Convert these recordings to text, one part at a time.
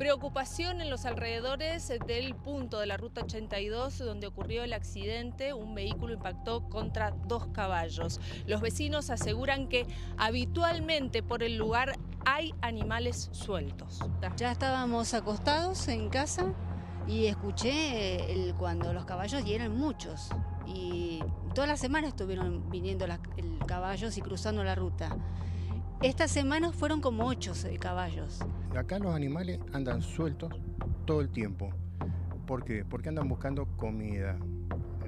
Preocupación en los alrededores del punto de la ruta 82 donde ocurrió el accidente. Un vehículo impactó contra dos caballos. Los vecinos aseguran que habitualmente por el lugar hay animales sueltos. Ya estábamos acostados en casa y escuché cuando los caballos y eran muchos. Y toda la semana estuvieron viniendo las, el caballos y cruzando la ruta. Estas semanas fueron como ocho eh, caballos. Acá los animales andan sueltos todo el tiempo. ¿Por qué? Porque andan buscando comida.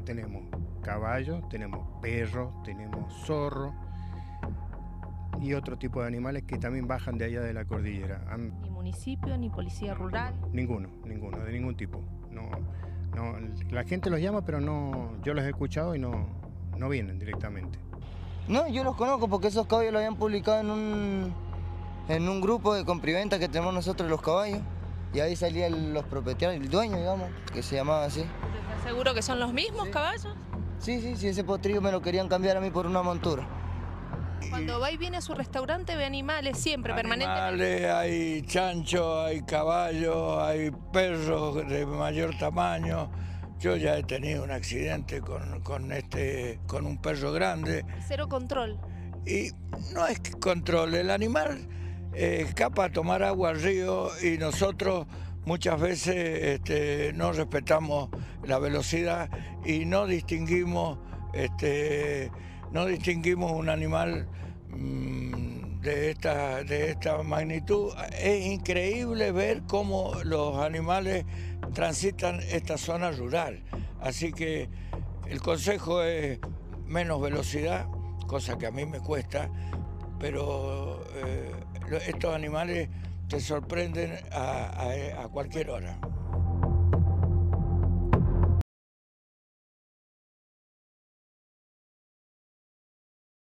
Tenemos caballos, tenemos perros, tenemos zorros y otro tipo de animales que también bajan de allá de la cordillera. Ni municipio, ni policía rural. Ninguno, ninguno, de ningún tipo. No, no, la gente los llama, pero no, yo los he escuchado y no, no vienen directamente. No, yo los conozco porque esos caballos lo habían publicado en un, en un grupo de compriventa que tenemos nosotros los caballos. Y ahí salían los propietarios, el dueño, digamos, que se llamaba así. ¿Estás seguro que son los mismos caballos? Sí, sí, sí, ese potrillo me lo querían cambiar a mí por una montura. Cuando va y viene a su restaurante ve animales siempre, permanentemente. Animales, hay chancho, hay caballos, hay perros de mayor tamaño. Yo ya he tenido un accidente con, con, este, con un perro grande. Cero control. Y no es que control, el animal eh, escapa a tomar agua al río y nosotros muchas veces este, no respetamos la velocidad y no distinguimos, este, no distinguimos un animal mm, de, esta, de esta magnitud. Es increíble ver cómo los animales transitan esta zona rural. Así que el consejo es menos velocidad, cosa que a mí me cuesta, pero eh, estos animales te sorprenden a cualquier hora.